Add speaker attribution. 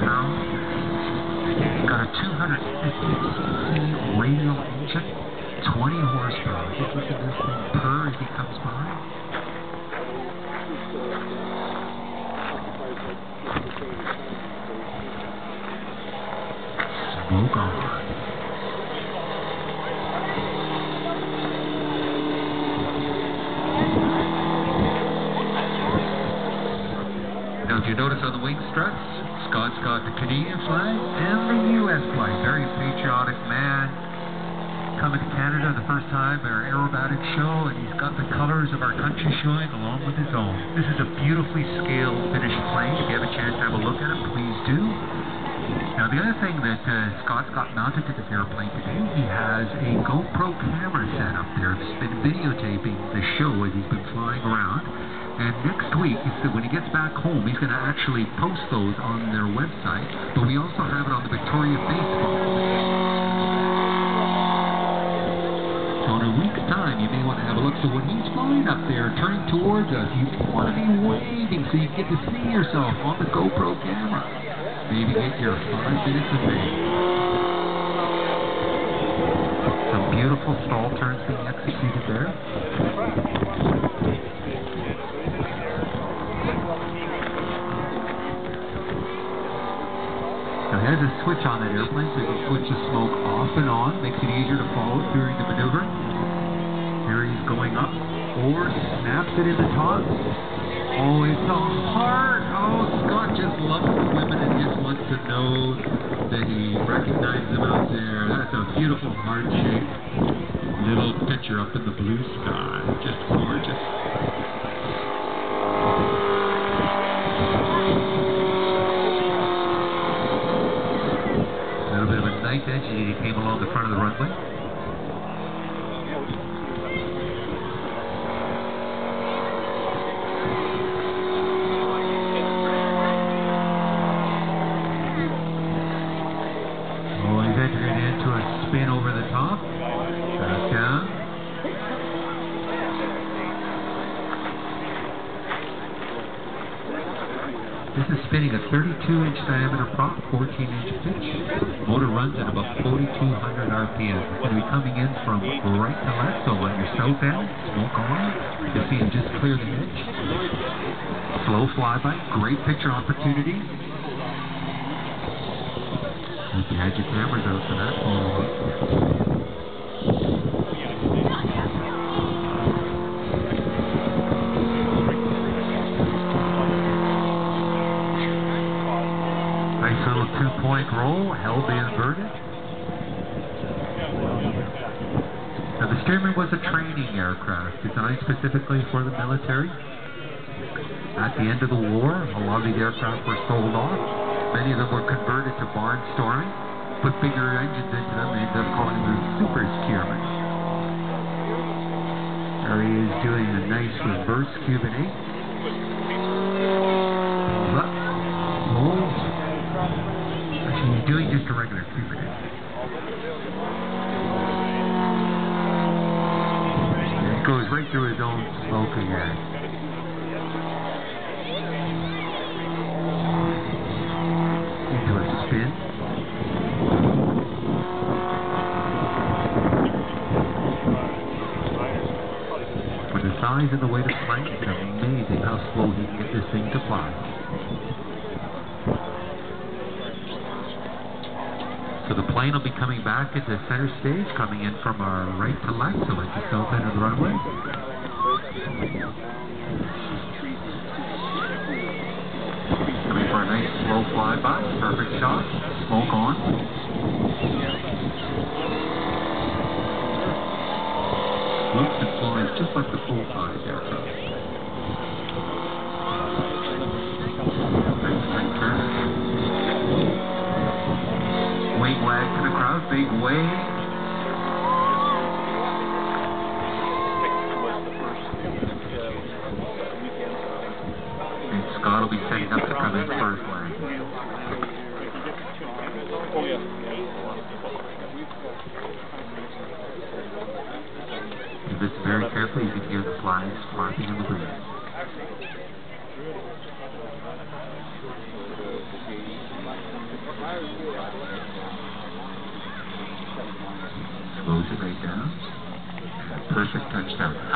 Speaker 1: Got a 250cc radial engine, 20 horsepower. Just look at this thing purr as he comes by. Smoke on. Now, if you notice on the wing struts, Scott's got the Canadian flag and the U.S. flag. Very patriotic man. Coming to Canada the first time, our aerobatic show, and he's got the colors of our country showing along with his own. This is a beautifully scaled finished plane. If you have a chance to have a look at it, please do. Now, the other thing that uh, Scott's got mounted to this airplane today, he has a GoPro camera set up there that's been videotaping the show as he's been flying around. And next week, when he gets back home, he's going to actually post those on their website. But we also have it on the Victoria Facebook. So in a week's time, you may want to have a look. So when he's flying up there, turning towards us, you want to be waving so you get to see yourself on the GoPro camera. Five minutes. Some beautiful stall turns being executed there. Now there's a switch on that airplane, so you can switch the smoke off and on. Makes it easier to follow during the maneuver. Here he's going up, or snaps it in the top. Oh, it's a heart. Oh, Scott just loves the women and just wants to know that he recognizes them out there. That's a beautiful heart-shaped little picture up in the blue sky. Just gorgeous. A little bit of a knife edge as he came along the front of the runway. Oh, he's entering into a This is spinning a 32-inch diameter prop, 14-inch pitch. Motor runs at about 4,200 RPM. Going to be coming in from right to left, so on your south end, smoke on. You'll see it just clear the edge. Slow flyby, great picture opportunity. You had your cameras out for that. Nice little two-point roll, held inverted. Now the Stearman was a training aircraft designed specifically for the military. At the end of the war, a lot of these aircraft were sold off. Many of them were converted to barnstorming, put bigger engines into them, they ended up calling them super Stearman. There he is doing a nice reverse Cuban 8. Pulls up, pulls. Actually, he's doing just a regular Cuban 8. It goes right through his own smoke again. Into a spin. For the size and the weight of the it's amazing how slow he can get this thing to fly. So the plane will be coming back into center stage, coming in from our right to left, so like the south end of the runway. Coming for a nice slow flyby, perfect shot, smoke on. Looks and flies just like the full-size aircraft. Nice tight. Wing wag to the crowd, big wave. And Scott will be setting up to come in first Listen very carefully, you can hear the flies flapping in the breeze. Slows it right down. Perfect touchdown.